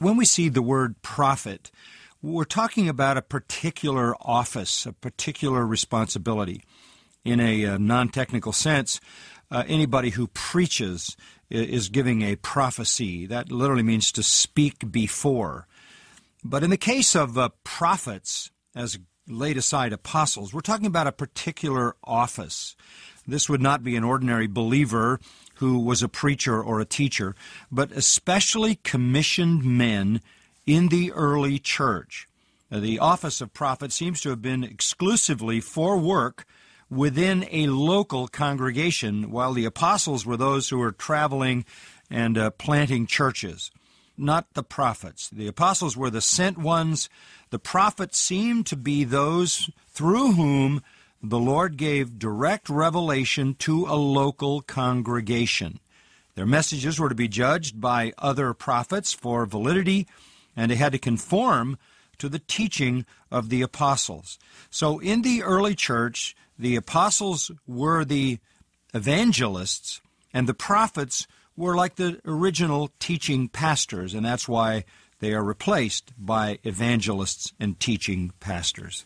When we see the word prophet, we're talking about a particular office, a particular responsibility. In a uh, non technical sense, uh, anybody who preaches is giving a prophecy. That literally means to speak before. But in the case of uh, prophets, as laid aside apostles, we're talking about a particular office. This would not be an ordinary believer who was a preacher or a teacher, but especially commissioned men in the early church. The office of prophet seems to have been exclusively for work within a local congregation, while the apostles were those who were traveling and uh, planting churches, not the prophets. The apostles were the sent ones. The prophets seemed to be those through whom the Lord gave direct revelation to a local congregation. Their messages were to be judged by other prophets for validity, and they had to conform to the teaching of the apostles. So in the early church, the apostles were the evangelists, and the prophets were like the original teaching pastors, and that's why they are replaced by evangelists and teaching pastors.